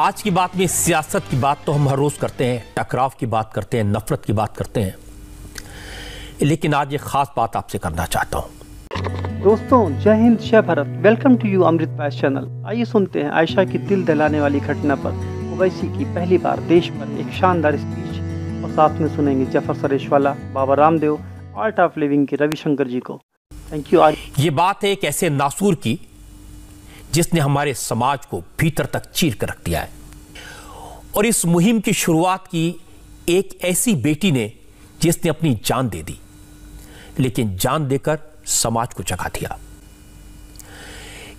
आज की बात में सियासत की बात तो हम हर रोज करते हैं टकराव की बात करते हैं नफरत की बात करते हैं। लेकिन आज एक खास बात आपसे करना चाहता हूँ। दोस्तों जय हिंद जय Bharat. Welcome to you Amrit pass channel आइए सुनते हैं आयशा की दिल दहलाने वाली घटना पर। ओवैसी की पहली बार देश पर एक शानदार स्पीच और साथ में सुनेंगे ज़फ़र सरेश वाला Baba Ramdev art of living के रविशंकर जी को। थैंक यू आज ये बात है एक ऐसे नासूर की जिसने हमारे समाज को भीतर तक चीर कर रख दिया है। और इस मुहिम की शुरुआत की एक ऐसी बेटी ने जिसने अपनी जान दे दी, लेकिन जान देकर समाज को जगा दिया।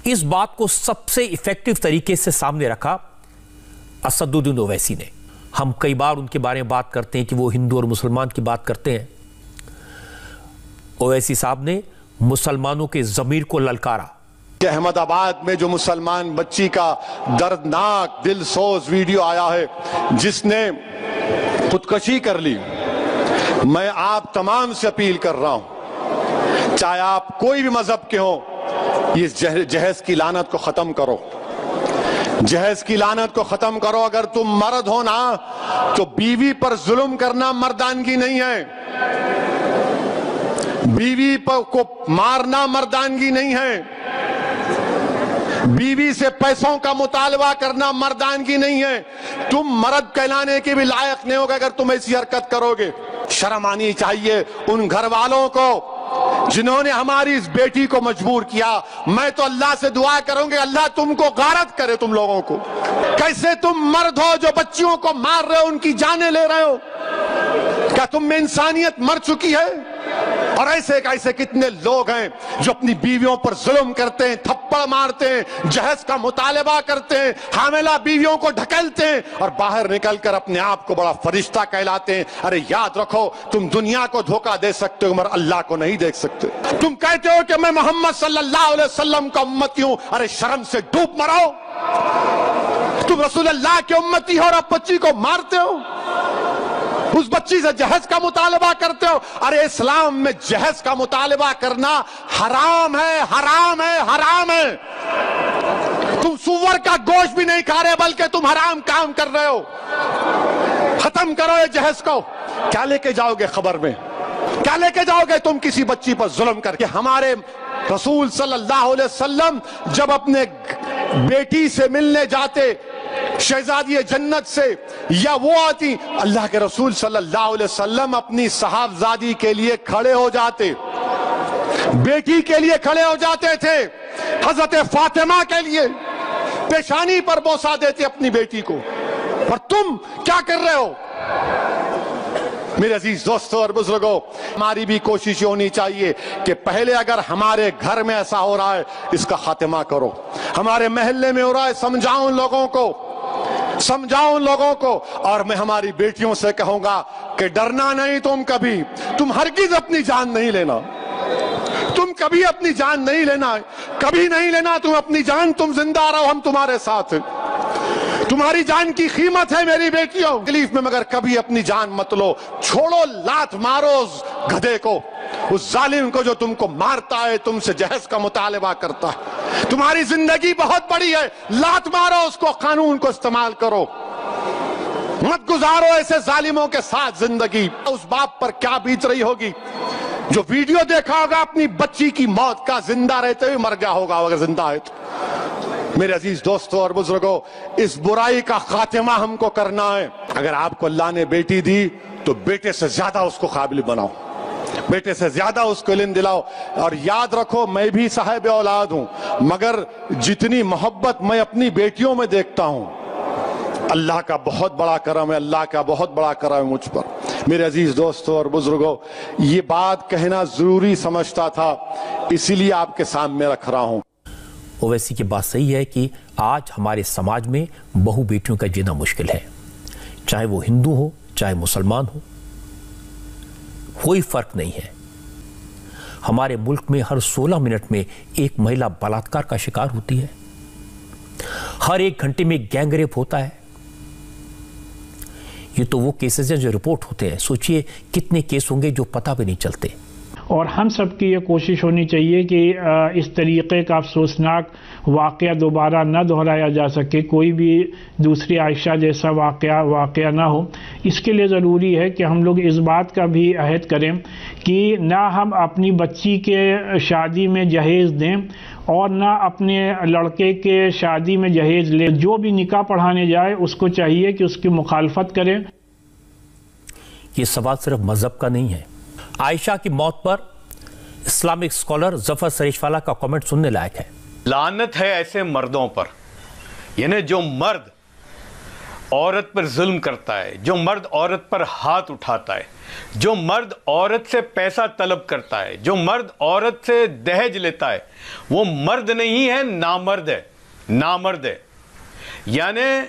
इस बात को सबसे इफ़ेक्टिव तरीके से सामने रखा असदुद्दीन ओवैसी ने। हम कई बार उनके बारे में बात करते हैं कि वो हिंदू और मुसलमान की बात करते हैं। ओवैसी साहब ने मुसलमानों के जमीर को ललकारा। कि अहमदाबाद में जो मुसलमान बच्ची का दर्दनाक दिल सोज वीडियो आया है, जिसने खुदकशी कर ली। मैं आप तमाम से अपील कर रहा हूँ, चाहे आप कोई भी मज़हब के हो इस जहेज की लानत को खत्म करो। जहेज की लानत को खत्म करो, अगर तुम मर्द हो ना तो बीवी पर जुल्म करना मर्दानगी नहीं है। बीवी पर को मारना मर्दानगी नहीं है। बीवी से पैसों का मुतालबा करना मर्दानगी नहीं है। तुम मर्द कहलाने के भी लायक नहीं होगा अगर तुम ऐसी हरकत करोगे। शर्म आनी चाहिए उन घर वालों को जिन्होंने हमारी इस बेटी को मजबूर किया। मैं तो अल्लाह से दुआ करूँगी, अल्लाह तुमको गारत करे तुम लोगों को। कैसे तुम मर्द हो जो बच्चियों को मार रहे हो, उनकी जाने ले रहे हो? क्या तुम में इंसानियत मर चुकी है? और ऐसे ऐसे कितने लोग हैं जो अपनी बीवियों पर जुल्म करते हैं, थप्पड़ मारते हैं जहेज का मुतालबा करते हैं, हामिला बीवियों को ढकेलते हैं और बाहर निकलकर अपने आप को बड़ा फरिश्ता कहलाते हैं। अरे याद रखो, तुम दुनिया को धोखा दे सकते हो, मगर अल्लाह को नहीं देख सकते। तुम कहते हो कि मैं मोहम्मद वसल्लम का उम्मती हूँ अरे शर्म से डूब मरो तुम रसूल अल्लाह के उम्मती हो और अब बच्ची को मारते हो। उस बच्ची से जहेज का मुतालबा करते हो? अरे, इस्लाम में जहेज का मुतालबा करना हराम है हराम है हराम है। तुम सुअर का गोश्त भी नहीं खा रहे, बल्कि तुम हराम काम कर रहे हो। खत्म करो ये जहेज को। क्या लेके जाओगे खबर में? क्या लेके जाओगे तुम किसी बच्ची पर जुल्म करके? हमारे रसूल सल्लल्लाहु अलैहि वसल्लम जब अपने बेटी से मिलने जाते शहजादी जन्नत से, या वो आती, अल्लाह के रसूल सल्लल्लाहु अलैहि वसल्लम अपनी साहबजादी के लिए खड़े हो जाते, बेटी के लिए खड़े हो जाते थे, हज़रत फातिमा के लिए, पेशानी पर बोसा देते अपनी बेटी को, पर तुम क्या कर रहे हो? मेरे अज़ीज़ दोस्तों और बुज़ुर्गों, हमारी भी कोशिश होनी चाहिए कि पहले अगर हमारे घर में ऐसा हो रहा है, इसका खात्मा करो, हमारे महल्ले में हो रहा है, समझाओ लोगों को समझाओ उन लोगों को और मैं हमारी बेटियों से कहूँगा कि डरना नहीं तुम कभी। तुम हरगिज अपनी जान नहीं लेना। तुम कभी अपनी जान नहीं लेना। कभी नहीं लेना। तुम अपनी जान तुम ज़िंदा रहो, हम तुम्हारे साथ। तुम्हारी जान की कीमत है मेरी बेटियों। तकलीफ़ में मगर कभी अपनी जान मत लो। छोड़ो, लात मारो गधे को। उस जालिम को जो तुमको मारता है, तुमसे जहज का मुतालबा करता है। तुम्हारी ज़िंदगी बहुत बड़ी है। लात मारो उसको, कानून को इस्तेमाल करो। मत गुजारो ऐसे जालिमों के साथ ज़िंदगी। उस बाप पर क्या बीत रही होगी? जो वीडियो देखा होगा, अपनी बच्ची की मौत का ज़िंदा रहते हुए मर गया होगा, अगर ज़िंदा है तो। मेरे अज़ीज़ दोस्तों और बुज़ुर्गों, इस बुराई का खात्मा हमको करना है। अगर आपको अल्लाह ने बेटी दी तो बेटे से ज़्यादा उसको काबिल बनाओ। बेटे से ज़्यादा उसको इल्म दिलाओ और याद रखो, मैं भी साहेब औलाद हूँ, मगर जितनी मोहब्बत मैं अपनी बेटियों में देखता हूँ, अल्लाह का बहुत बड़ा करम है, अल्लाह का बहुत बड़ा करम है मुझ पर। मेरे अज़ीज़ दोस्तों और बुज़ुर्गों, ये बात कहना ज़रूरी समझता था, इसीलिए आपके सामने रख रहा हूँ। ओवैसी की बात सही है कि आज हमारे समाज में बहु बेटियों का जीना मुश्किल है। चाहे वो हिंदू हो, चाहे मुसलमान हो कोई फ़र्क नहीं है। हमारे मुल्क में हर 16 मिनट में एक महिला बलात्कार का शिकार होती है। हर एक घंटे में गैंगरेप होता है। ये तो वो केसेस हैं जो रिपोर्ट होते हैं। सोचिए कितने केस होंगे जो पता भी नहीं चलते। और हम सब की ये कोशिश होनी चाहिए कि इस तरीके का अफसोसनाक वाक़ दोबारा न दोहराया जा सके, कोई भी दूसरी आयशा जैसा वाक़ वाक़ ना हो। इसके लिए ज़रूरी है कि हम लोग इस बात का भी अहद करें कि ना हम अपनी बच्ची के शादी में जहेज़ दें और ना अपने लड़के के शादी में जहेज लें। जो भी निकाह पढ़ाने जाए, उसको चाहिए कि उसकी मुखालफत करें। ये सवाल सिर्फ़ मज़हब का नहीं है। आयशा की मौत पर इस्लामिक स्कॉलर ज़फ़र सरेशवाला का कमेंट सुनने लायक है। लानत है ऐसे मर्दों पर। यानी जो मर्द औरत पर जुल्म करता है, जो मर्द औरत पर हाथ उठाता है, जो मर्द औरत से पैसा तलब करता है, जो मर्द औरत से दहेज लेता है, वो मर्द नहीं है, नामर्द है नामर्द है। यानी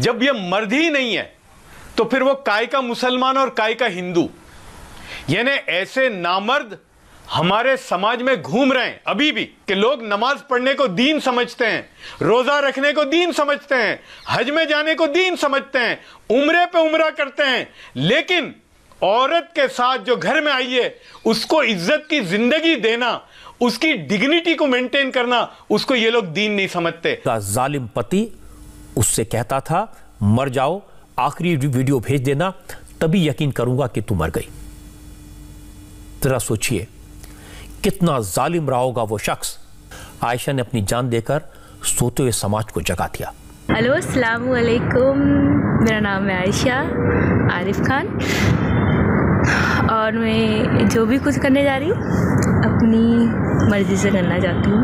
जब ये मर्द ही नहीं है तो फिर वो काय का मुसलमान और काय का हिंदू? यानी ऐसे नामर्द हमारे समाज में घूम रहे हैं, अभी भी, कि लोग नमाज़ पढ़ने को दीन समझते हैं, रोजा रखने को दीन समझते हैं, हज में जाने को दीन समझते हैं, उम्रे पे उम्रा करते हैं, लेकिन औरत के साथ जो घर में आई है उसको इज़्ज़त की ज़िंदगी देना, उसकी डिग्निटी को मेंटेन करना, उसको ये लोग दीन नहीं समझते। जालिम पति उससे कहता था, मर जाओ, आखिरी वीडियो भेज देना, तभी यकीन करूँगा कि तू मर गई। जरा सोचिए, कितना जालिम रहा होगा वो शख्स। आयशा ने अपनी जान देकर सोते हुए समाज को जगा दिया। हेलो, अस्सलाम वालेकुम मेरा नाम है आयशा आरिफ खान। और मैं जो भी कुछ करने जा रही हूँ, अपनी मर्ज़ी से करना चाहती हूँ।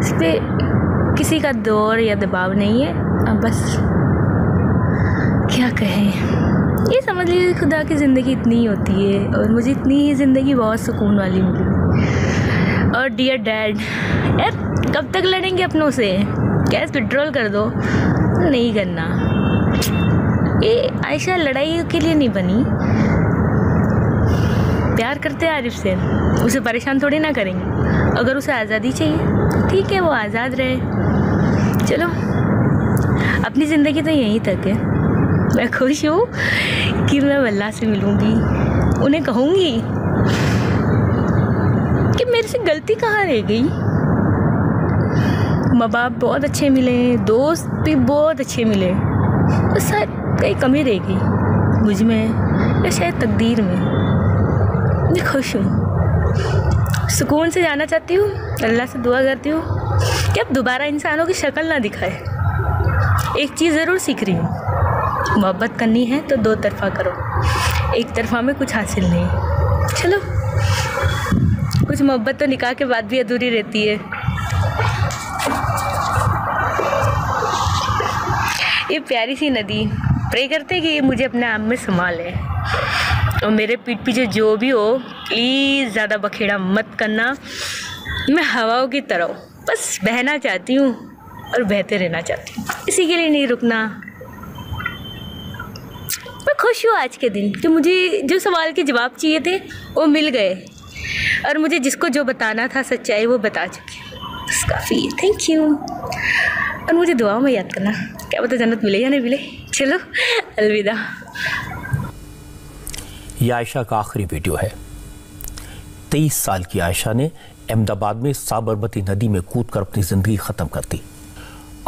इस पर किसी का दौर या दबाव नहीं है। अब बस क्या कहें। ये समझ लीजिए खुदा की ज़िंदगी इतनी ही होती है और मुझे इतनी ही ज़िंदगी बहुत सुकून वाली मिली। और डियर डैड यार, कब तक लड़ेंगे अपनों से? गैस विड्रॉल कर दो। नहीं करना। ये आयशा लड़ाई के लिए नहीं बनी। प्यार करते आरिफ से। उसे परेशान थोड़ी ना करेंगे। अगर उसे आज़ादी चाहिए, ठीक है, वो आज़ाद रहे। चलो, अपनी ज़िंदगी तो यहीं तक है। मैं खुश हूँ कि मैं अल्लाह से मिलूँगी। उन्हें कहूँगी कि मेरे से गलती कहाँ रह गई? माँ बाप बहुत अच्छे मिले, दोस्त भी बहुत अच्छे मिले बस शायद कहीं कमी रह गई मुझमें या शायद तकदीर में। मैं खुश हूँ। सुकून से जाना चाहती हूँ, अल्लाह से दुआ करती हूँ कि अब दोबारा इंसानों की शक्ल ना दिखाए। एक चीज़ ज़रूर सीख रही हूँ। मोहब्बत करनी है तो दो तरफा करो। एक तरफा में कुछ हासिल नहीं। चलो। कुछ मोहब्बत तो निकाह के बाद भी अधूरी रहती है। ये प्यारी सी नदी। प्रे करते कि ये मुझे अपने आप में संभाल। है और मेरे पीठ पीछे जो भी हो प्लीज़ ज़्यादा बखेड़ा मत करना। मैं हवाओं की तरह बस बहना चाहती हूँ और बहते रहना चाहती हूँ। इसी के लिए नहीं रुकना। खुश हूँ आज के दिन कि मुझे जो सवाल के जवाब चाहिए थे, वो मिल गए। और मुझे जिसको जो बताना था सच्चाई, वो बता चुकी बस काफ़ी थैंक यू और मुझे दुआ में याद करना। क्या पता जन्नत मिले या नहीं मिले। चलो, अलविदा। ये आयशा का आखिरी वीडियो है। तेईस साल की आयशा ने अहमदाबाद में साबरमती नदी में कूद कर अपनी ज़िंदगी खत्म कर दी।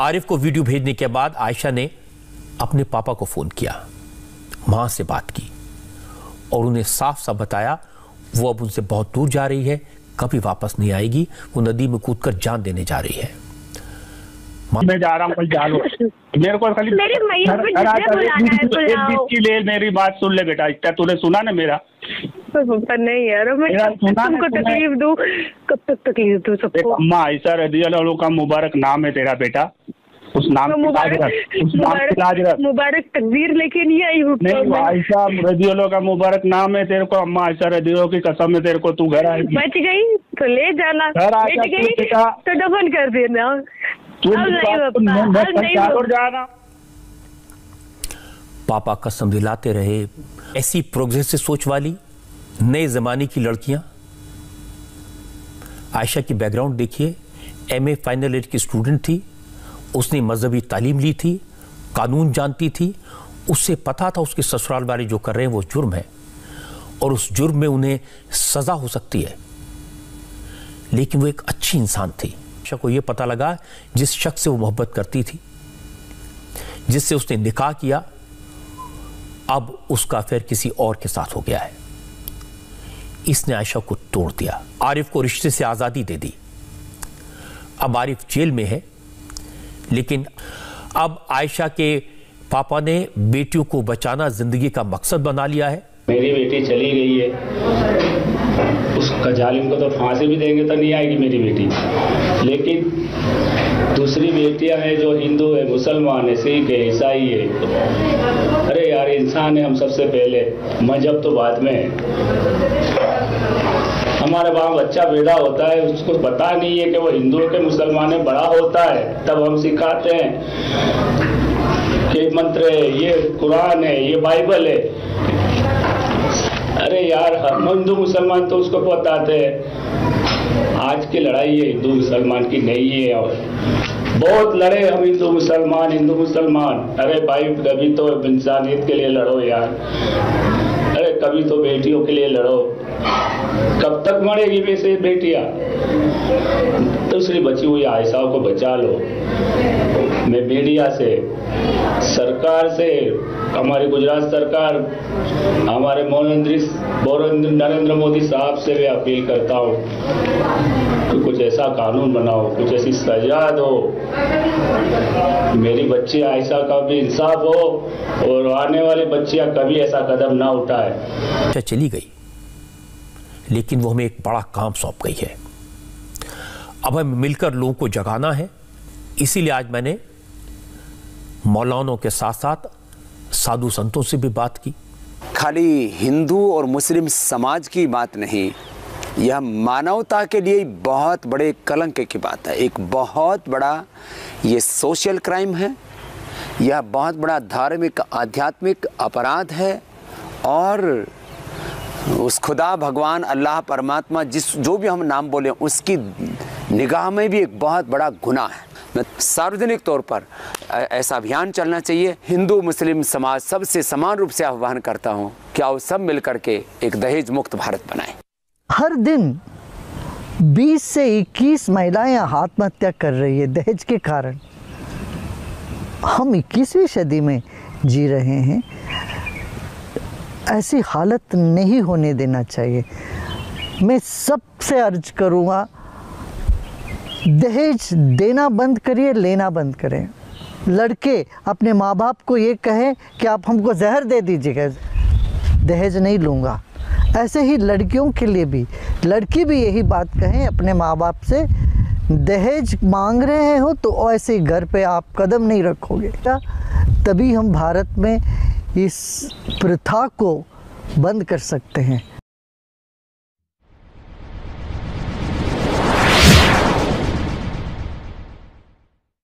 आरिफ को वीडियो भेजने के बाद आयशा ने अपने पापा को फ़ोन किया। माँ से बात की और उन्हें साफ़ साफ़ बताया वो अब उनसे बहुत दूर जा रही है कभी वापस नहीं आएगी वो नदी में कूदकर जान देने जा रही है। मैं जा रहा हूँ कल जालो। मेरे को खाली मेरे को है ले मेरी बात सुन ले बेटा इतना तूने सुना ना मेरा? पर नहीं यार मैं तुमको। तकलीफ़ दूँ कब तक तकलीफ़ दूँ सबको? अम्मा ऐसा रदी अल्लाह का मुबारक नाम है तेरा बेटा। उस नाम तो मुबारक उस नाम मुबारक मुबारक तकदीर लेके नहीं आई हूँ नहीं तो आयशा रदी का मुबारक नाम है तेरे को अम्मा आयशा रदी की कसम है तेरे को तू घर आएगी। बच गई तो ले जाना। घर तू गई तो दफन कर देना। तू अब नहीं बात सुन, बापा, मैं- मैं अब कल नहीं जालोर बापा। जा रहा पापा कसम दिलाते रहे ऐसी प्रोग्रेसिव सोच वाली नए जमाने की लड़कियाँ। आयशा की बैकग्राउंड देखिए एमए फाइनल ईयर की स्टूडेंट थी। उसने मजहबी तालीम ली थी, कानून जानती थी, उससे पता था उसके ससुराल वाले जो कर रहे हैं वो जुर्म है, और उस जुर्म में उन्हें सजा हो सकती है। लेकिन वो एक अच्छी इंसान थी। आयशा को यह पता लगा जिस शख्स से वो मोहब्बत करती थी, जिससे उसने निकाह किया, अब उसका फिर किसी और के साथ हो गया है। इसने आयशा को तोड़ दिया, आरिफ को रिश्ते से आज़ादी दे दी। अब आरिफ जेल में है लेकिन अब आयशा के पापा ने बेटियों को बचाना ज़िंदगी का मकसद बना लिया है। मेरी बेटी चली गई है। उस जालिम को तो फांसी भी देंगे तो नहीं आएगी मेरी बेटी। लेकिन दूसरी बेटियाँ हैं जो हिंदू है, मुसलमान है, सिख है, ईसाई है। अरे यार, इंसान है हम सबसे पहले। मज़हब तो बाद में है हमारे वहाँ बच्चा पैदा होता है, उसको पता नहीं है कि वो हिंदू के मुसलमान है, बड़ा होता है, तब हम सिखाते हैं कि मंत्र है, ये कुरान है, ये बाइबल है। अरे यार, हम हिंदू मुसलमान तो उसको बताते हैं, आज की लड़ाई है हिंदू मुसलमान की नहीं है और बहुत लड़े हम हिंदू मुसलमान हिंदू मुसलमान। अरे भाई कभी तो इंसानियत के लिए लड़ो यार। कभी तो बेटियों के लिए लड़ो। कब तक मरेगी वैसे बेटियाँ? दूसरी बची हुई आयसाओं को बचा लो। मैं मीडिया से, सरकार से, हमारी गुजरात सरकार, हमारे नरेंद्र मोदी साहब से भी अपील करता हूँ कि कुछ ऐसा कानून बनाओ, कुछ ऐसी सजा दो। मेरी बच्ची आयशा का भी इंसाफ हो और आने वाली बच्चियाँ कभी ऐसा कदम ना उठाए। आयशा चली गई। लेकिन वो हमें एक बड़ा काम सौंप गई है। अब हमें मिलकर लोगों को जगाना है। इसीलिए आज मैंने मौलानों के साथ साथ साधु संतों से भी बात की। खाली हिंदू और मुस्लिम समाज की बात नहीं, यह मानवता के लिए बहुत बड़े कलंक की बात है। एक बहुत बड़ा ये सोशल क्राइम है। यह बहुत बड़ा धार्मिक, आध्यात्मिक अपराध है। और उस खुदा भगवान अल्लाह परमात्मा जिस जो भी हम नाम बोले उसकी निगाह में भी एक बहुत बड़ा गुनाह है। सार्वजनिक तौर पर ऐसा अभियान चलना चाहिए। हिंदू, मुस्लिम समाज सबसे समान रूप से आह्वान करता हूँ कि आओ सब मिलकर के एक दहेज मुक्त भारत बनाए। हर दिन 20 से 21 महिलाएँ आत्महत्या कर रही है दहेज के कारण। हम 21वीं सदी में जी रहे हैं। ऐसी हालत नहीं होने देना चाहिए। मैं सबसे अर्ज़ करूँगा, दहेज देना बंद करिए, लेना बंद करें। लड़के अपने माँ बाप को ये कहें कि आप हमको जहर दे दीजिएगा, दहेज नहीं लूँगा। ऐसे ही लड़कियों के लिए भी, लड़की भी यही बात कहें अपने माँ बाप से, दहेज मांग रहे हो तो ऐसे घर पे आप कदम नहीं रखोगे। तभी हम भारत में इस प्रथा को बंद कर सकते हैं।